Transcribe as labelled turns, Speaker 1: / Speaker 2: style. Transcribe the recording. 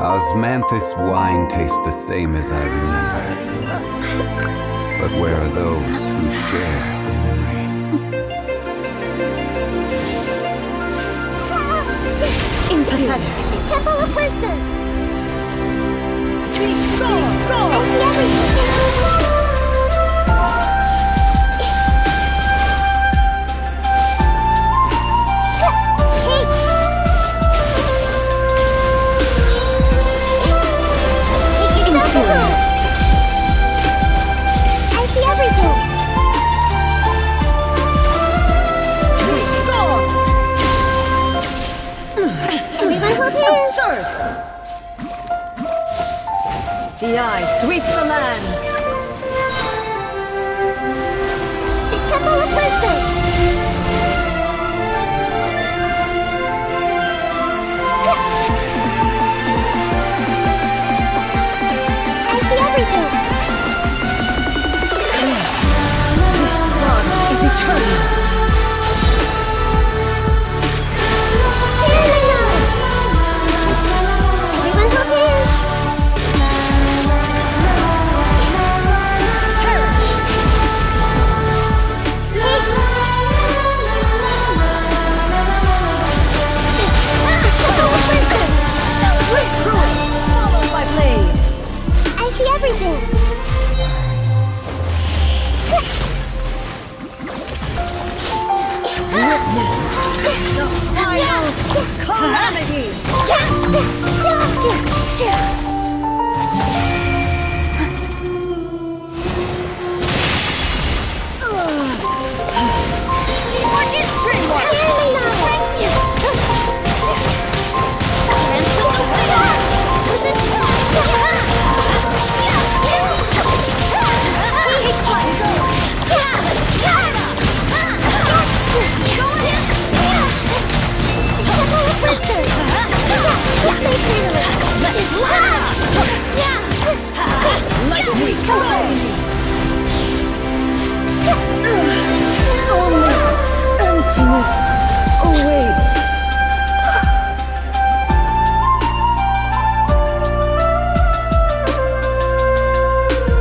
Speaker 1: Osmanthus wine tastes the same as I remember. But where are those who share the memory?
Speaker 2: Temple of Wisdom.
Speaker 3: Go! Go! The eye sweeps the lands. Witness the final calamity. We collide! Only emptiness away.